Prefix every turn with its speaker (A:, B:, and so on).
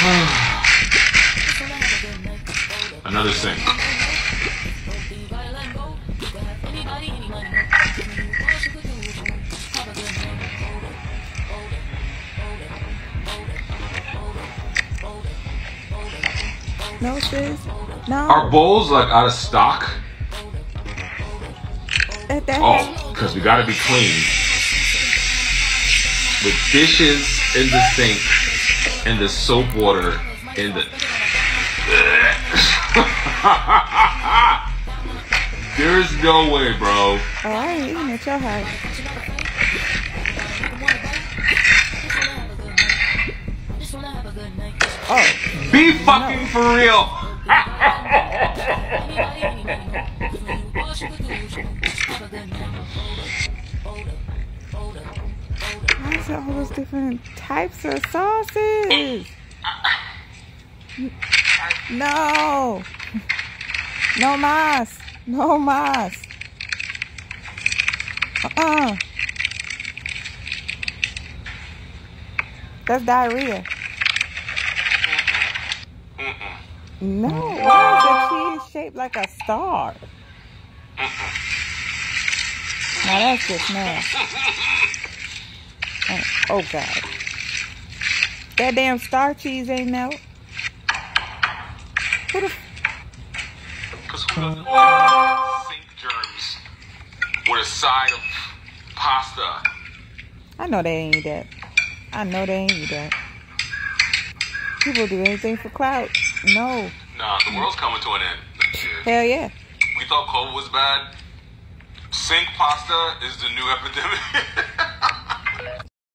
A: Another sink.
B: No, sis. No.
A: Are bowls like out of stock? Oh, because we gotta be clean. With dishes in the sink and the soap water in the. There's no way, bro.
B: Oh, I ain't eating at your house. Oh,
A: Be fucking for real.
B: why is there all those different types of sauces? No. No mas. No mas. Uh-uh. That's diarrhea. No, why is the cheese shaped like a star? Now that's just nasty. Oh, oh God. That damn star cheese ain't melt. Who the
A: Because who doesn't sink germs with a side of pasta?
B: I know they ain't eat that. I know they ain't eat that. People do anything for clout. No.
A: Nah, the world's coming to an end.
B: Hell yeah.
A: We thought COVID was bad. Sink pasta is the new epidemic.